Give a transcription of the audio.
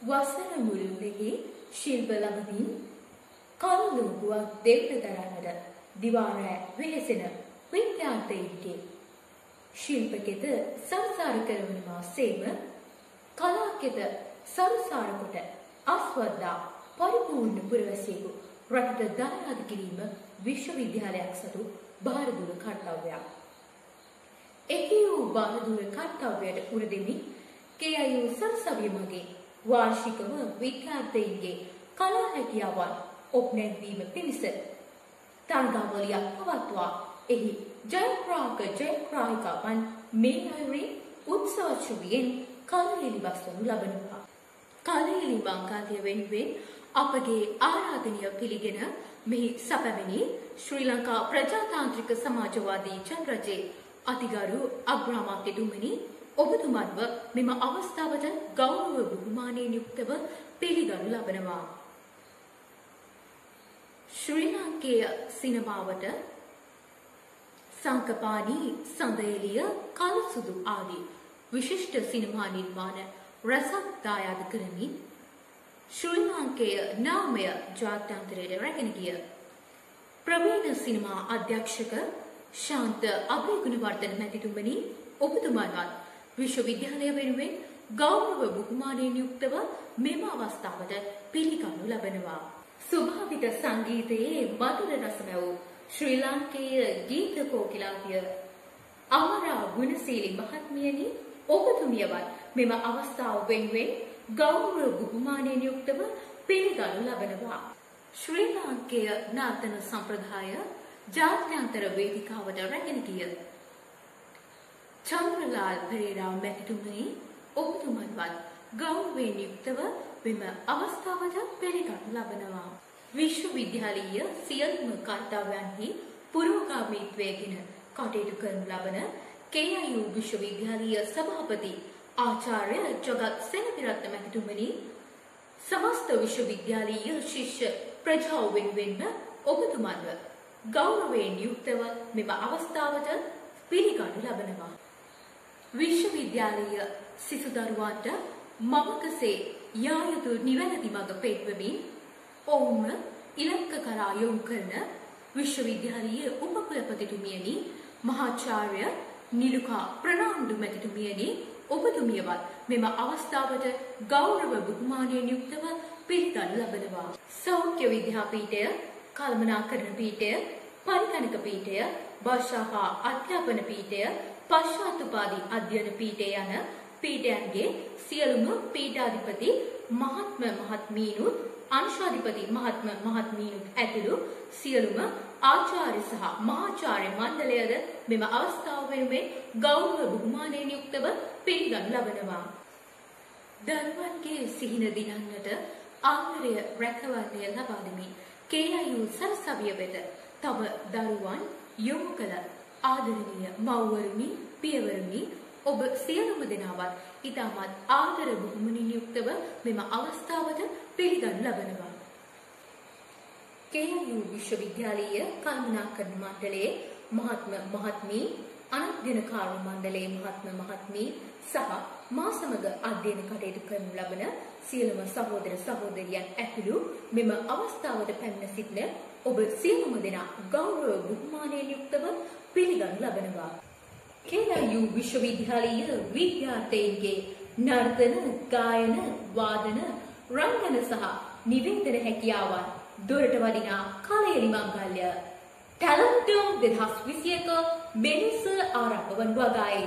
වසර මුළුල්ලෙහි ශිල්ප ළඟමින් කළුලුගුවක් දෙව්ට දරන්නට දිවාරෑ වෙහෙසෙන විද්‍යාර්ථයින්ගේ ශිල්පකෙත සංසාර කරවනවා සේම කලාකෙත සංසාර කොට අස්වද්දා පරිපූර්ණ පුරවැසියෙකු රටට දායාද කිරීම විශ්වවිද්‍යාලයක් සතු භාරදුර කර්තව්‍යයක්. එකී වූ භාරදුර කර්තව්‍යයට උර දෙමින් KIU සංසවිය මගේ වාර්ෂිකව විද්‍යාර්ථයින්ගේ කලා හැකියාවන් ඔප්නැංවීම පිණිස තරගාවලියක් පවත්වා එහි ජයග්‍රාහක ජයග්‍රාහිකාවන් මේ අයුරින් උත්සවශුවියෙන් කලහෙලි බස්වනු ලබනවා. කලහෙලි බංකාතිය වෙනුවෙන් අපගේ ආරාධනය පිළිගෙන මෙහි සැපැමිණි ශ්‍රී ලංකා ප්‍රජාතාන්ත්‍රික සමාජවාදී චන්ද්‍රජේ අතිගරු අග්‍රාමාත්‍යතුමනි ඔබතුමන්ව මෙම අවස්ථාවට ගෞරව බුහුමානයෙන් යුක්තව පිළිගනු ලබනවා. ශ්‍රී ලාංකේය සිනමාවට සංකපානී සඳයලිය කලසුදු ආදී විශිෂ්ට සිනමා නිර්මාණ රැසක් දායාද කරමින් ශ්‍රී ලාංකේය නාමය ජාත්‍යන්තරයට රැගෙන ගිය ප්‍රවීණ සිනමා අධ්‍යක්ෂක ශාන්ත අභයගුණවර්ධන මැතිතුමනි ඔබතුමාවත් විශ්වවිද්‍යාලය වෙනුවෙන් ගෞරව බුහුමානයෙන් යුක්තව මෙම අවස්ථාවට පිළිගනු ලබනවා. ස්වභාවික සංගීතයේ මధుර රසම වූ ශ්‍රී ලාංකේය ගීත කෝකිලාපිය අමරා ගුණසීලි මහත්මියනි ඔබතුමියවත් මෙම අවස්ථාව වෙනුවෙන් ගෞරව බුහුමානයෙන් යුක්තව පිළිගනු ලබනවා. ශ්‍රී ලාංකේය නාටන සම්ප්‍රදාය ජාත්‍යන්තර වේදිකාවට රැගෙන ගිය චන්ද්‍රලාල් පෙරේරා මැතිතුමනි ඔබතුමන්වත් ගෞරවයෙන් යුක්තව මෙම අවස්ථාවට පිළිගනු ලබනවා. විශ්වවිද්‍යාලීය සියලුම කර්තව්‍යන්හි පුරෝගාමීත්වයගෙන කටයුතු කරනු ලබන KIU විශ්වවිද්‍යාලීය සභාපති ආචාර්ය ජගත් සෙනවිරත්න මැතිතුමනි සමස්ත විශ්වවිද්‍යාලීය ශිෂ්‍ය ප්‍රජාව වෙනුවෙන්ම ඔබතුමන්ව ගෞරවයෙන් යුක්තව මෙම අවස්ථාවට පිළිගනු ලබනවා. විශ්වවිද්‍යාලීය සිසු දරුවන්ට මවකසේ යා යුතු නිවැරදි මඟ පෙන්වමින් ඔවුන්ම ඉලක්ක කරා යොමු කරන විශ්වවිද්‍යාලීය උපකුලපතිතුමියනි මහාචාර්ය නිලුකා ප්‍රනාන්දු මැතිතුමියනි ඔබතුමියවත් මෙම අවස්ථාවට ගෞරව බුහුමානයෙන් යුක්තව පිළිගනු ලබනවා. සෞඛ්‍ය විද්‍යාපීඨය, කළමනාකරණ පීඨය, පරිගණක පීඨය, භාෂා හා අධ්‍යාපන පීඨය, පශ්චාත්තුපාදී අධ්‍යයන පීඨය යන පීඨයන්ගේ සියලුම පීඨාධිපති මහත්ම මහත්මීනුත් අංශාධිපති මහත්ම මහත්මීනුත් ඇතුළු සියලුම ආචාර්ය සහ මහාචාර්ය මණ්ඩලයද මෙම අවස්ථාව වෙනුවෙන් ගෞරව බුහුමානයෙන් යුක්තව පිළිගනු ලබනවා. දරුවන්ගේ සිහින දිනන්නට ආදරය රැකවරණය ලබා දෙමින් KIU සරසවිය වෙත තම දරුවන් යොමු කළ ආදරණීය මව්වරුනි පියවරුනි ඔබ සියලුම දෙනාවත් ඉතාමත් ආදර බුහුමනින් යුක්තව මෙම අවස්ථාවට පිළිගනු ලබනවා. KIU විශ්වවිද්‍යාලීය කල්පනාකරණ මණ්ඩලයේ මහත්ම මහත්මී අනධ්‍යනකාර මණ්ඩලයේ මහත්ම මහත්මී සහ මා සමග අධ්‍යයන කටයුතු කරනු ලබන සියලුම සහෝදර සහෝදරියන් ඇතුළු මෙම අවස්ථාවට පැමිණ සිටින ඔබ සියලුම දෙනා ගෞරව බුහුමානයෙන් යුක්තව පිළිගනු ලබනවා. KIU විශ්වවිද්‍යාලීය විද්‍යාර්ථීන්ගේ නර්තන, ගායන, වාදන, රංගන සහ නිවේදන හැකියාවන් දොරට වඩිනා කලයලි මංගල්‍ය ටැලන්ටම් දෙදහස් විසියක මෙනිස ආරම්භ වන වගයි.